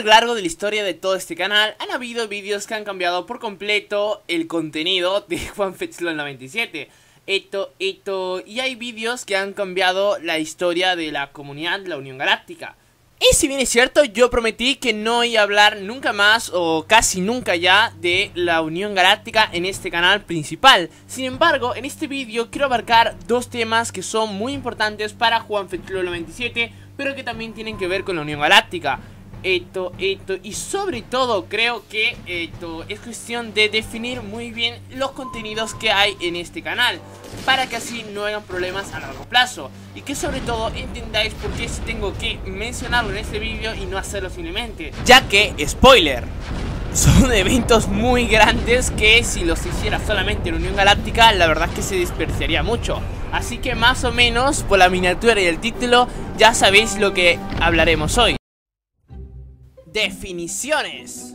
Lo largo de la historia de todo este canal han habido vídeos que han cambiado por completo el contenido de Juan 97 Esto, esto, y hay vídeos que han cambiado la historia de la comunidad de la Unión Galáctica. Y si bien es cierto, yo prometí que no iba a hablar nunca más o casi nunca ya de la Unión Galáctica en este canal principal. Sin embargo, en este vídeo quiero abarcar dos temas que son muy importantes para Juan 97 pero que también tienen que ver con la Unión Galáctica esto, esto y sobre todo creo que esto es cuestión de definir muy bien los contenidos que hay en este canal para que así no hagan problemas a largo plazo. Y que sobre todo entendáis por qué tengo que mencionarlo en este vídeo y no hacerlo simplemente. Ya que, spoiler, son eventos muy grandes que si los hiciera solamente en Unión Galáctica la verdad es que se dispersaría mucho. Así que más o menos por la miniatura y el título ya sabéis lo que hablaremos hoy definiciones.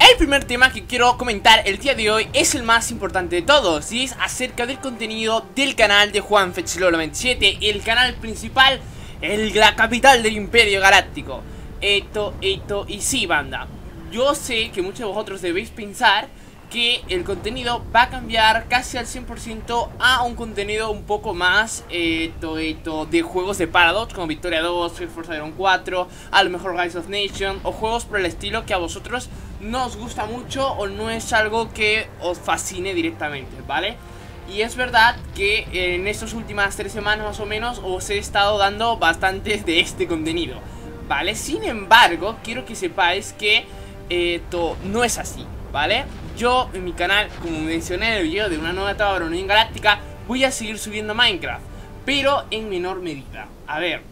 El primer tema que quiero comentar el día de hoy es el más importante de todos y es acerca del contenido del canal de Juan Fetchlolo 27, el canal principal, el, la capital del Imperio Galáctico. Esto, esto y sí, banda. Yo sé que muchos de vosotros debéis pensar que el contenido va a cambiar casi al 100% a un contenido un poco más eh, de juegos de Paradox como Victoria 2, Street Force Iron 4, a lo mejor Rise of Nation o juegos por el estilo que a vosotros no os gusta mucho o no es algo que os fascine directamente, ¿vale? Y es verdad que en estas últimas tres semanas más o menos os he estado dando bastante de este contenido, ¿vale? Sin embargo, quiero que sepáis que esto no es así, ¿vale? Yo en mi canal, como mencioné en el video de una nueva etapa de Unión Galáctica, voy a seguir subiendo Minecraft, pero en menor medida. A ver,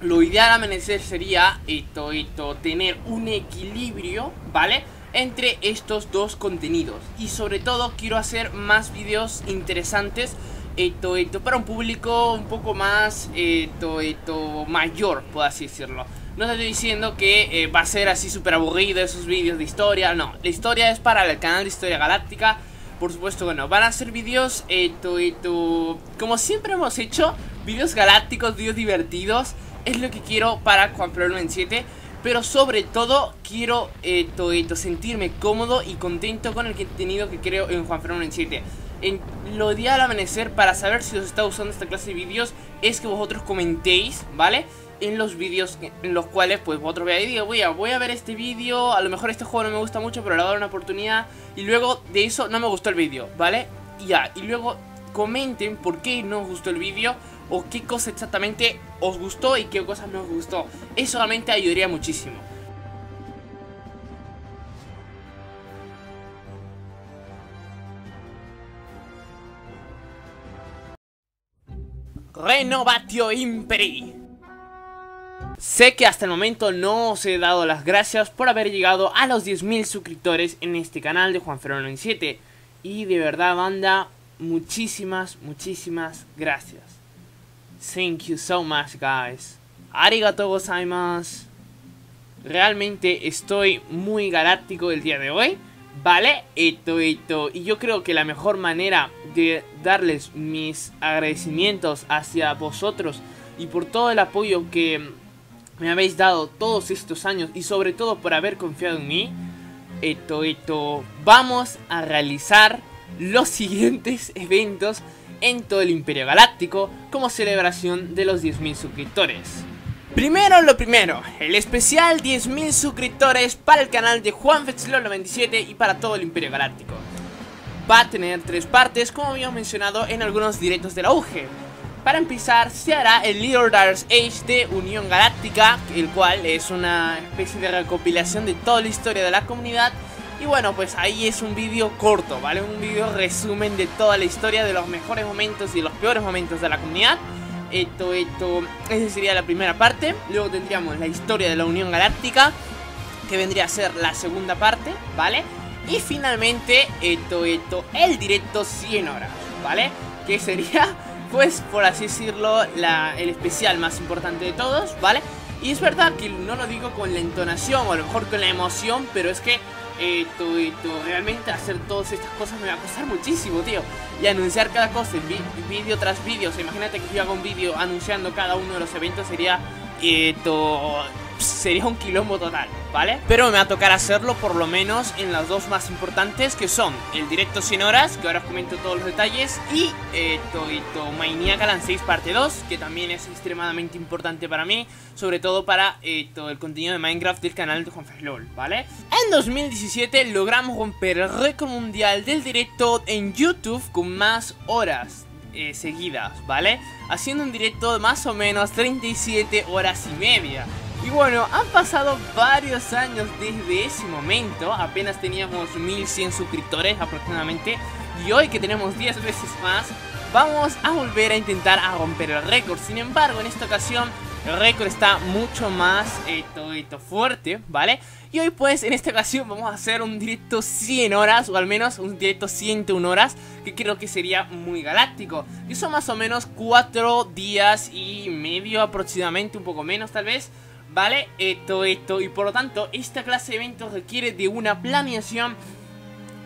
lo ideal a amanecer sería esto, esto, tener un equilibrio, ¿vale? Entre estos dos contenidos. Y sobre todo quiero hacer más videos interesantes esto, esto, para un público un poco más, esto, esto, mayor, por así decirlo. No estoy diciendo que eh, va a ser así súper aburrido esos vídeos de historia, no. La historia es para el canal de Historia Galáctica. Por supuesto, bueno, van a ser vídeos, esto, como siempre hemos hecho, vídeos galácticos, vídeos divertidos. Es lo que quiero para Juan Pablo 7 pero sobre todo quiero esto, sentirme cómodo y contento con el contenido que creo en Juan Fernando 7 en lo día al amanecer para saber si os está usando esta clase de vídeos es que vosotros comentéis, ¿vale? en los vídeos en los cuales pues vosotros veáis digo, voy a, voy a ver este vídeo, a lo mejor este juego no me gusta mucho, pero le voy a dar una oportunidad y luego de eso no me gustó el vídeo, ¿vale? Ya, y luego comenten por qué no os gustó el vídeo o qué cosa exactamente os gustó y qué cosas no os gustó. Eso realmente ayudaría muchísimo. Renovatio Imperi. Sé que hasta el momento no os he dado las gracias por haber llegado a los 10.000 suscriptores en este canal de Juan 97 Y de verdad banda, muchísimas, muchísimas gracias. Thank you so much guys. Arigato gozaimasu. Realmente estoy muy galáctico el día de hoy ¿Vale? Esto, esto. Y yo creo que la mejor manera de darles mis agradecimientos hacia vosotros y por todo el apoyo que me habéis dado todos estos años y sobre todo por haber confiado en mí, esto, esto, vamos a realizar los siguientes eventos en todo el Imperio Galáctico como celebración de los 10.000 suscriptores. Primero lo primero, el especial 10.000 suscriptores para el canal de Juan 97 y para todo el Imperio Galáctico. Va a tener tres partes como habíamos mencionado en algunos directos de la UG. Para empezar, se hará el Little Dark Age de Unión Galáctica, el cual es una especie de recopilación de toda la historia de la comunidad. Y bueno, pues ahí es un vídeo corto, ¿vale? Un vídeo resumen de toda la historia, de los mejores momentos y los peores momentos de la comunidad. Esto, esto, esa sería la primera parte. Luego tendríamos la historia de la Unión Galáctica, que vendría a ser la segunda parte, ¿vale? Y finalmente, esto, esto, el directo 100 horas, ¿vale? Que sería pues, por así decirlo, el especial más importante de todos, ¿vale? Y es verdad que no lo digo con la entonación o a lo mejor con la emoción, pero es que esto, realmente hacer todas estas cosas me va a costar muchísimo, tío. Y anunciar cada cosa, vídeo tras vídeo. imagínate que yo haga un vídeo anunciando cada uno de los eventos, sería esto pss, sería un quilombo total, ¿vale? Pero me va a tocar hacerlo por lo menos en las dos más importantes que son el directo 100 horas, que ahora os comento todos los detalles, y eh, Toito Maniac 6 parte 2, que también es extremadamente importante para mí, sobre todo para eh, todo el contenido de Minecraft del canal de Juan LOL, ¿vale? En 2017 logramos romper el récord mundial del directo en YouTube con más horas eh, seguidas, ¿vale? Haciendo un directo de más o menos 37 horas y media. Y bueno, han pasado varios años desde ese momento, apenas teníamos 1100 suscriptores aproximadamente, y hoy que tenemos 10 veces más, vamos a volver a intentar a romper el récord. Sin embargo, en esta ocasión el récord está mucho más esto, esto, fuerte, ¿vale? Y hoy pues en esta ocasión vamos a hacer un directo 100 horas o al menos un directo 101 horas que creo que sería muy galáctico. Y son más o menos 4 días y medio aproximadamente, un poco menos tal vez. ¿Vale? Esto, esto, y por lo tanto, esta clase de eventos requiere de una planeación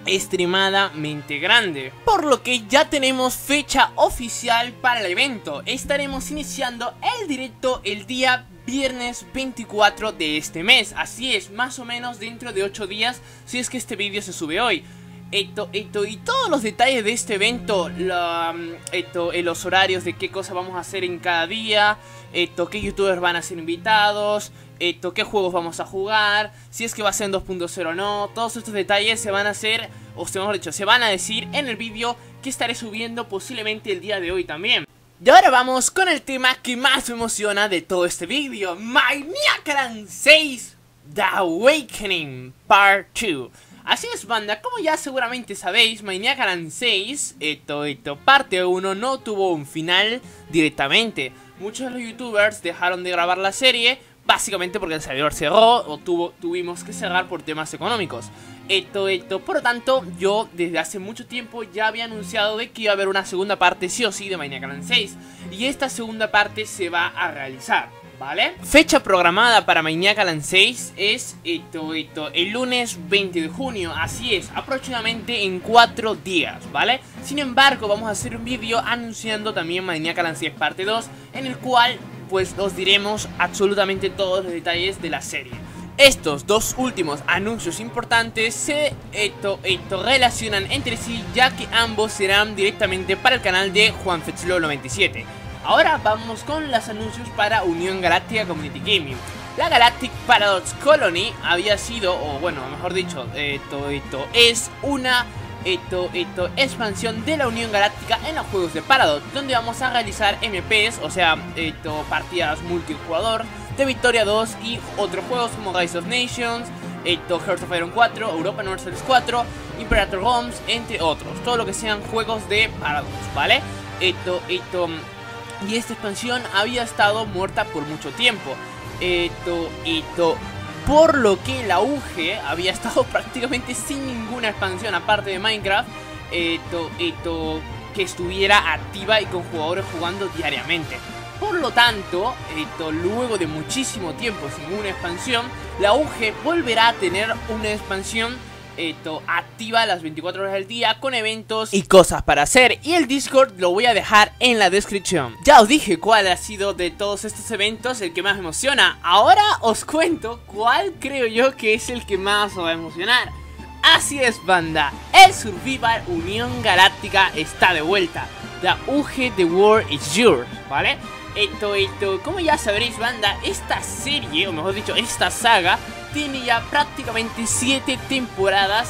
extremadamente grande. Por lo que ya tenemos fecha oficial para el evento. Estaremos iniciando el directo el día viernes 24 de este mes. Así es, más o menos dentro de 8 días si es que este vídeo se sube hoy. Esto, esto, y todos los detalles de este evento, la, mm, esto, eh, los horarios de qué cosa vamos a hacer en cada día, esto, qué youtubers van a ser invitados, esto, qué juegos vamos a jugar, si es que va a ser en 2.0 o no, todos estos detalles se van a hacer, o se mejor dicho, se van a decir en el vídeo que estaré subiendo posiblemente el día de hoy también. Y ahora vamos con el tema que más me emociona de todo este vídeo, My 6 The Awakening Part 2. Así es, banda, como ya seguramente sabéis, Maniac 6, esto, esto, parte 1 no tuvo un final directamente. Muchos de los youtubers dejaron de grabar la serie, básicamente porque el servidor cerró o tuvo, tuvimos que cerrar por temas económicos. Esto, esto, por lo tanto, yo desde hace mucho tiempo ya había anunciado de que iba a haber una segunda parte sí o sí de Maniac 6. Y esta segunda parte se va a realizar. ¿Vale? Fecha programada para Maniac Alan 6 es esto, esto, el lunes 20 de junio, así es, aproximadamente en 4 días, ¿vale? Sin embargo, vamos a hacer un vídeo anunciando también Maniac Alan 6 parte 2, en el cual pues os diremos absolutamente todos los detalles de la serie. Estos dos últimos anuncios importantes se esto, esto, relacionan entre sí ya que ambos serán directamente para el canal de JuanFetzlo97. Ahora vamos con los anuncios para Unión Galáctica Community Gaming. La Galactic Paradox Colony había sido, o bueno, mejor dicho, esto, esto, es una esto, esto, expansión de la Unión Galáctica en los juegos de Paradox, donde vamos a realizar MPs, o sea, esto, partidas multijugador de Victoria 2 y otros juegos como Rise of Nations, esto, Hearts of Iron 4, Europa Universalis 4, Imperator Homes, entre otros, todo lo que sean juegos de Paradox, ¿vale? Esto, esto, y esta expansión había estado muerta por mucho tiempo. Esto, esto, por lo que la UG había estado prácticamente sin ninguna expansión aparte de Minecraft. Esto, esto, que estuviera activa y con jugadores jugando diariamente. Por lo tanto, esto, luego de muchísimo tiempo sin una expansión, la UG volverá a tener una expansión esto, activa las 24 horas del día con eventos y cosas para hacer. Y el Discord lo voy a dejar en la descripción. Ya os dije cuál ha sido de todos estos eventos el que más emociona. Ahora os cuento cuál creo yo que es el que más os va a emocionar. Así es, banda. El Survival Unión Galáctica está de vuelta. The UG The War is yours, ¿vale? Esto, esto, como ya sabréis, banda, esta serie, o mejor dicho, esta saga tiene ya prácticamente 7 temporadas,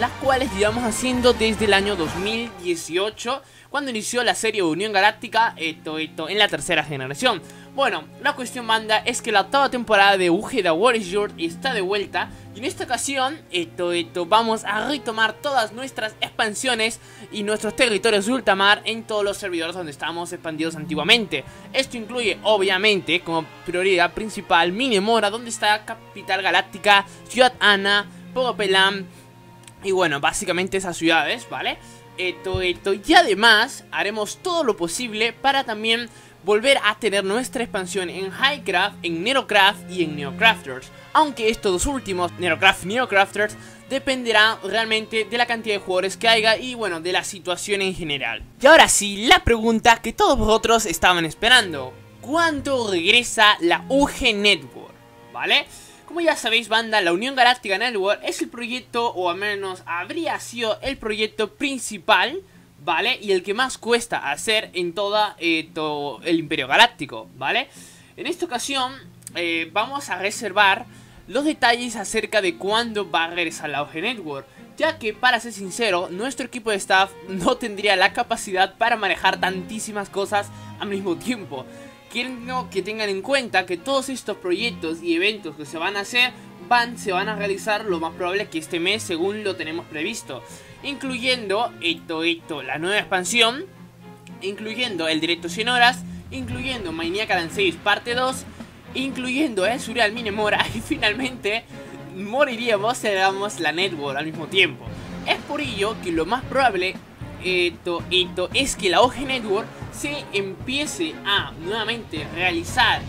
las cuales llevamos haciendo desde el año 2018, cuando inició la serie Unión Galáctica, esto, esto, en la tercera generación. Bueno, la cuestión manda es que la octava temporada de The Warrior está de vuelta y en esta ocasión, esto, esto, vamos a retomar todas nuestras expansiones y nuestros territorios de ultramar en todos los servidores donde estábamos expandidos antiguamente. Esto incluye, obviamente, como prioridad principal, Minemora, donde está Capital Galáctica, Ciudad Ana, Pogopelam y bueno, básicamente esas ciudades, ¿vale? Esto, esto, y además haremos todo lo posible para también volver a tener nuestra expansión en Highcraft, en Nerocraft y en Neocrafters. Aunque estos dos últimos, Nerocraft y Neocrafters, dependerá realmente de la cantidad de jugadores que haya y bueno, de la situación en general. Y ahora sí, la pregunta que todos vosotros estaban esperando. ¿Cuándo regresa la UG Network? ¿vale? Como ya sabéis, banda, la Unión Galáctica Network es el proyecto, o al menos habría sido el proyecto principal, ¿vale? Y el que más cuesta hacer en todo eh, el Imperio Galáctico, ¿vale? En esta ocasión eh, vamos a reservar los detalles acerca de cuándo va a regresar la OG Network ya que para ser sincero, nuestro equipo de staff no tendría la capacidad para manejar tantísimas cosas al mismo tiempo. Quiero que tengan en cuenta que todos estos proyectos y eventos que se van a hacer van, se van a realizar lo más probable que este mes según lo tenemos previsto. Incluyendo esto, esto, la nueva expansión, incluyendo el directo 100 horas, incluyendo Maniac 6 parte 2, incluyendo el Surreal Minemora y finalmente moriríamos si hagamos la network al mismo tiempo. Es por ello que lo más probable esto, esto, es que la OG Network se empiece a nuevamente realizar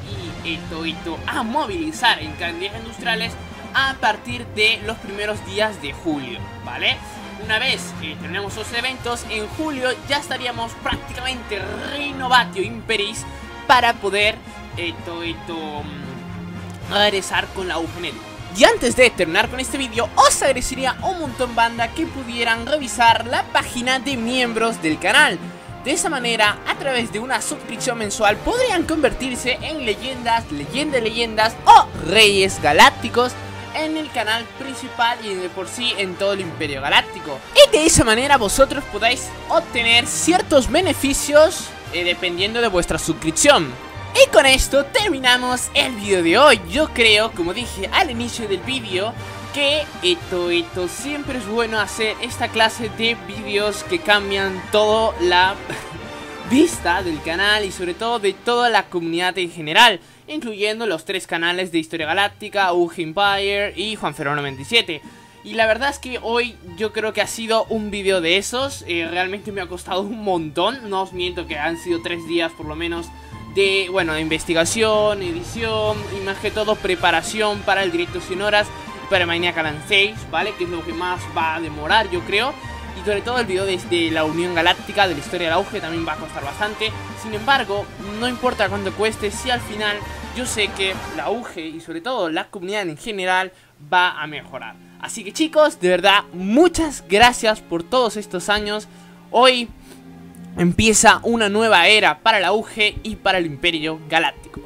y esto, esto, a movilizar en candidatos industriales a partir de los primeros días de julio, ¿vale? Una vez que tenemos esos eventos, en julio ya estaríamos prácticamente renovatio imperis para poder esto, esto, mm, regresar con la Network. Y antes de terminar con este vídeo, os agradecería un montón banda que pudieran revisar la página de miembros del canal. De esa manera, a través de una suscripción mensual, podrían convertirse en leyendas, leyendas, leyendas o reyes galácticos en el canal principal y de por sí en todo el Imperio Galáctico. Y de esa manera vosotros podáis obtener ciertos beneficios eh, dependiendo de vuestra suscripción. Y con esto terminamos el vídeo de hoy Yo creo, como dije al inicio del vídeo Que esto, esto siempre es bueno hacer esta clase de vídeos que cambian toda la vista del canal Y sobre todo de toda la comunidad en general Incluyendo los tres canales de Historia Galáctica, UG Empire y Juan 97 y la verdad es que hoy yo creo que ha sido un vídeo de esos eh, Realmente me ha costado un montón No os miento que han sido tres días por lo menos de, bueno, investigación, edición y más que todo preparación para el directo 100 horas para mañana Calan 6, ¿vale? Que es lo que más va a demorar, yo creo. Y sobre todo el video desde la Unión Galáctica, de la historia del auge, también va a costar bastante. Sin embargo, no importa cuánto cueste, si al final yo sé que la auge y sobre todo la comunidad en general va a mejorar. Así que chicos, de verdad, muchas gracias por todos estos años. Hoy empieza una nueva era para el auge y para el imperio galáctico.